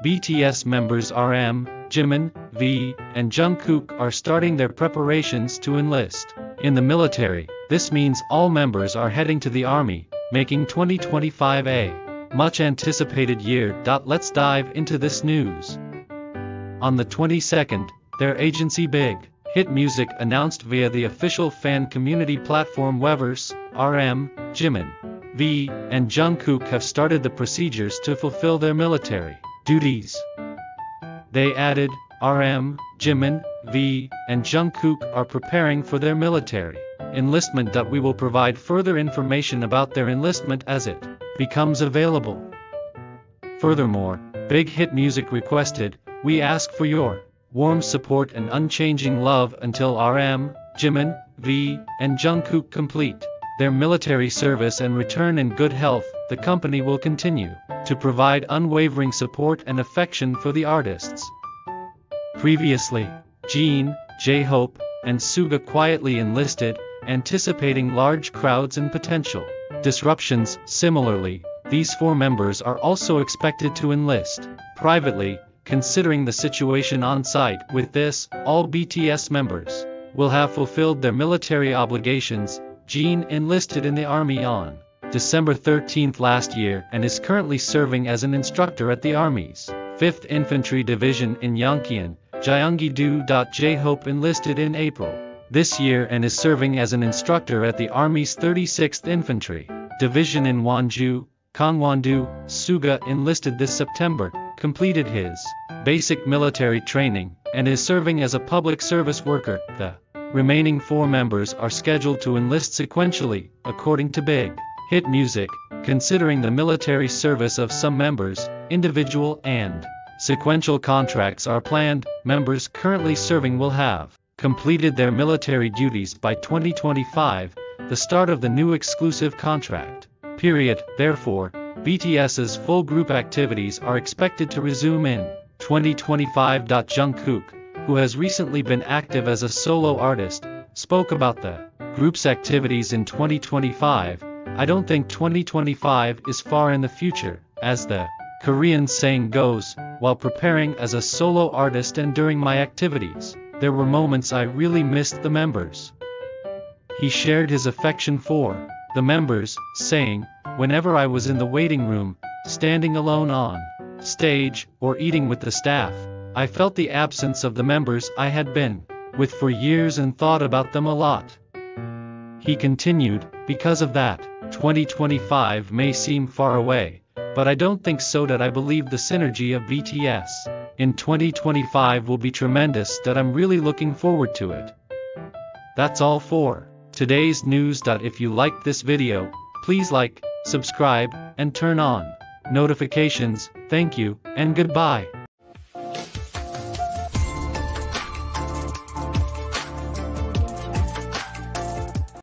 BTS members RM, Jimin, V, and Jungkook are starting their preparations to enlist. In the military, this means all members are heading to the army, making 2025 a much anticipated year. Let's dive into this news. On the 22nd, their agency Big Hit Music announced via the official fan community platform Weverse, RM, Jimin, V, and Jungkook have started the procedures to fulfill their military duties. They added, RM, Jimin, V, and Jungkook are preparing for their military enlistment that we will provide further information about their enlistment as it becomes available. Furthermore, Big Hit Music requested, we ask for your warm support and unchanging love until RM, Jimin, V, and Jungkook complete their military service and return in good health, the company will continue to provide unwavering support and affection for the artists. Previously, Jin, J-Hope, and Suga quietly enlisted, anticipating large crowds and potential disruptions. Similarly, these four members are also expected to enlist privately, considering the situation on site. With this, all BTS members will have fulfilled their military obligations. Jin enlisted in the army on December 13 last year and is currently serving as an instructor at the Army's 5th Infantry Division in Yeoncheon. Gyeonggi-do. J-Hope enlisted in April this year and is serving as an instructor at the Army's 36th Infantry Division in Wonju, Kangwon-do, Suga enlisted this September, completed his basic military training, and is serving as a public service worker. The remaining four members are scheduled to enlist sequentially, according to Big Hit Music, considering the military service of some members, individual and sequential contracts are planned, members currently serving will have completed their military duties by 2025, the start of the new exclusive contract period. Therefore, BTS's full group activities are expected to resume in 2025. Jungkook, who has recently been active as a solo artist, spoke about the group's activities in 2025. I don't think 2025 is far in the future, as the Korean saying goes, while preparing as a solo artist and during my activities, there were moments I really missed the members. He shared his affection for the members, saying, Whenever I was in the waiting room, standing alone on stage, or eating with the staff, I felt the absence of the members I had been with for years and thought about them a lot. He continued, because of that, 2025 may seem far away, but I don't think so that I believe the synergy of BTS in 2025 will be tremendous that I'm really looking forward to it. That's all for today's news. If you liked this video, please like, subscribe, and turn on notifications. Thank you, and goodbye.